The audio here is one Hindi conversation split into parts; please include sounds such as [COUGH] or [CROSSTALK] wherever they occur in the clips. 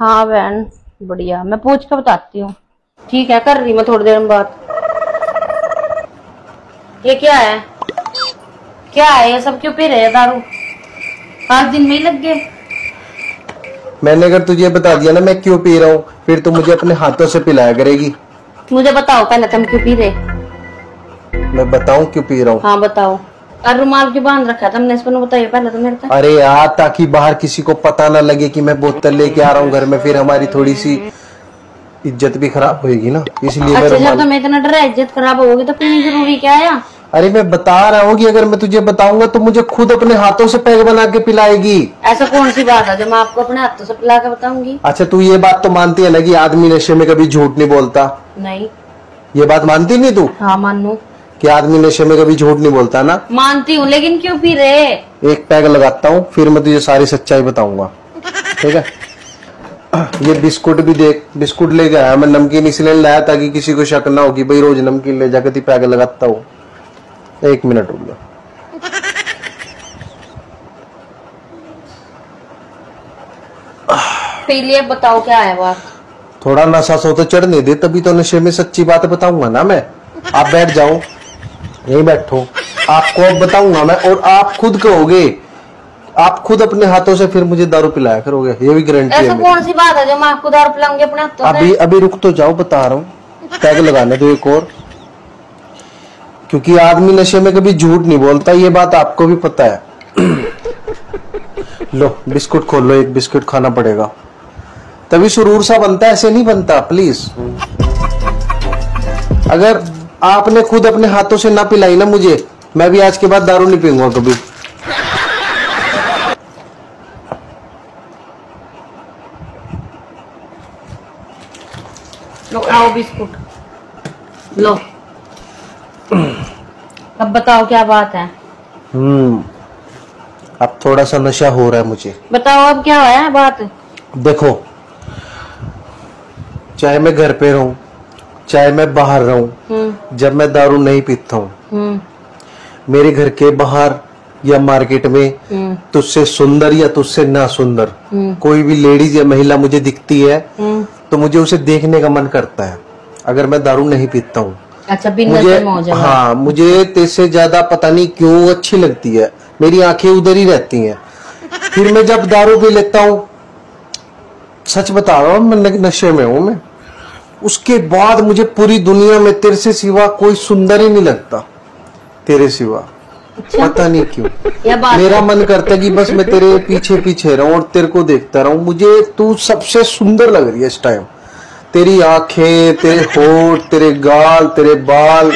हाँ बहन बढ़िया। मैं पूछ के बताती हूँ। ठीक है कर रही मैं थोड़ी देर में बात। ये क्या है? क्या है? ये सब क्यों पी रहे हैं दारू? पाँच दिन में ही लग गए। मैंने अगर तुझे बता दिया ना मैं क्यों पी रहा हूँ फिर तू मुझे अपने हाथों से पिलाया करेगी। मुझे बताओ पहले तुम क्यों पी रहे? मैं बताऊँ क्यों पी रहा हूँ? हाँ बताओ। और रुमाल क्यों बाँध रखा तुमने इस पर बताइए पहले तो मेरे को। अरे यार ताकि बाहर किसी को पता ना लगे कि मैं बोतल लेके आ रहा हूँ घर में फिर हमारी थोड़ी सी इज़्ज़त भी खराब होगी ना। इसलिए अच्छा जब रुमाल तुम्हें इतना डर है इज़्ज़त खराब होगी तो पीनी ज़रूरी क्या है अरे मैं बता रहा हूँ कि अगर मैं तुझे बताऊँगा तो मुझे खुद अपने हाथों से पैक बना के पिलाएगी। ऐसा कौन सी बात है जो मैं आपको अपने हाथों से पिला के बताऊँगी? अच्छा तू ये बात तो मानती है ना कि आदमी नशे में कभी झूठ नहीं बोलता? नहीं। ये बात मानती नहीं तू? हाँ मानू। कि आदमी नशे में कभी झूठ नहीं बोलता ना? मानती हूँ लेकिन क्यों पी रहे एक पैग लगाता हूँ फिर मैं तुझे सारी सच्चाई बताऊँगा। ठीक है? ये बिस्कुट भी देख बिस्कुट ले गया मैं नमकीन इसलिए लाया ताकि किसी को शक ना हो कि भाई रोज नमकीन ले जाकर ती पैग लगाता हूँ। एक मिनट रुक लिए बताओ क्या है बात? थोड़ा नशा सो तो चढ़ने दे तभी तो नशे में सच्ची बात बताऊँगा ना मैं। आप बैठ जाओ। यहीं बैठो। आपको अब बताऊँगा मैं और आप खुद कहोगे। आप खुद अपने हाथों से फिर मुझे दारू पिलाया करोगे। ये भी गारंटी है मेरी। कौन सी बात है जो मैं आपको दारू पिलाऊँगी अपने हाथों से? अभी अभी रुक तो जाओ बता रहा हूँ। टैग लगाने दो एक और। क्योंकि आदमी नशे में कभी झूठ नहीं बोलता ये बात आपको भी पता है। लो बिस्कुट खोल लो एक बिस्कुट खाना पड़ेगा। तभी सुरूर सा बनता है ऐसे नहीं बनता प्लीज़ अगर आपने खुद अपने हाथों से ना पिलाई ना मुझे। मैं भी आज के बाद दारू नहीं पीऊँगा कभी। लो आओ बिस्कुट। लो। अब बताओ क्या बात है? हम्म। अब थोड़ा सा नशा हो रहा है मुझे। बताओ अब क्या है बात? देखो चाहे मैं घर पे रहूँ चाहे मैं बाहर रहूँ हम्म। जब मैं दारू नहीं पीता हूँ। हम्म। मेरे घर के बाहर या मार्केट में हम्म। तुझसे सुंदर या तुझसे ना सुंदर हम्म। कोई भी लेडीज़ या महिला मुझे दिखती है तो मुझे उसे देखने का मन करता है अगर मैं दारू नहीं पीता हूँ। अच्छा मुझे हो हाँ मुझे तेरे ज़्यादा पता नहीं क्यों अच्छी लगती है मेरी आँखें उधर ही रहती हैं। फिर मैं जब दारू पी लेता हूँ सच बता रहा हूँ मैं नशे में हूँ मैं। उसके बाद मुझे पूरी दुनिया में तेरे से सिवा कोई सुंदर ही नहीं लगता। तेरे सिवा। पता नहीं क्यों। [LAUGHS] मेरा मन करता है कि बस मैं तेरे पीछे पीछे रहूँ और तेरे को देखता रहूँ। मुझे तू सबसे सुंदर लग रही है इस टाइम तेरी आँखें तेरे होठ तेरे गाल तेरे बाल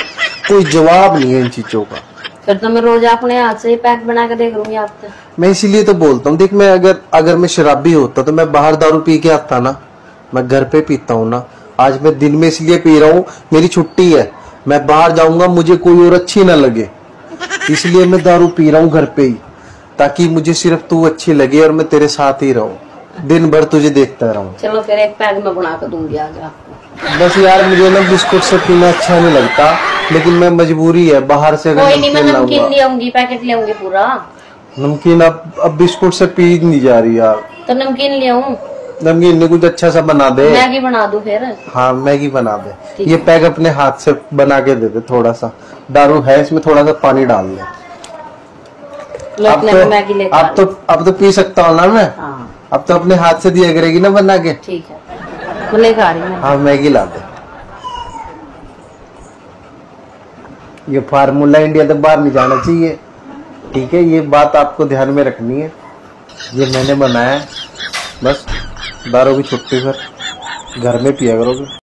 कोई जवाब नहीं है इन चीज़ों का। फिर तो मैं रोज अपने हाथ से ही पैक बना के देख लूँगी आपसे। मैं इसीलिए तो बोलता हूँ देख मैं अगर अगर मैं शराबी होता तो मैं बाहर दारू पी के आता ना। मैं घर पे पीता हूँ ना। आज मैं दिन में इसलिए पी रहा हूँ मेरी छुट्टी है। मैं बाहर जाऊँगा मुझे कोई और अच्छी ना लगे। इसलिए मैं दारू पी रहा हूँ घर पे ही ताकि मुझे सिर्फ़ तू अच्छी लगे और मैं तेरे साथ ही रहूँ। दिन भर तुझे देखता रहूँ। चलो फिर एक पैक में बना के दूँगी आज आपको। बस यार मुझे ना बिस्कुट से पीना अच्छा नहीं लगता लेकिन मैं मजबूरी है बाहर से कोई नहीं मैं नमकीन ले आऊँगी पैकेट ले आऊँगी पूरा। नमकीन अब अब बिस्कुट से पी नहीं जा रही यार। तो नमकीन ले आऊँ? नमकीन ने कुछ अच्छा सा बना दे। मैगी बना दो फिर। हाँ मैगी बना दे। ये पैक अपने हाथ से बना के दे दे थोड़ा सा। दारू है इसमें थोड़ा सा पानी डाल दे। अब तो मैगी अब तो अब तो पी सकता हूँ ना मैं। हाँ। अब तो अपने हाथ से दिया करेगी ना बना के। ठीक है। लेकर रही हूँ। हाँ मैगी ला दे। ये फार्मूला इंडिया तो बाहर नहीं जाना चाहिए। ठीक है ये बात आपको ध्यान में रखनी है। ये मैंने बनाया बस। दारू की छुट्टी सर। घर में पिया करोगे?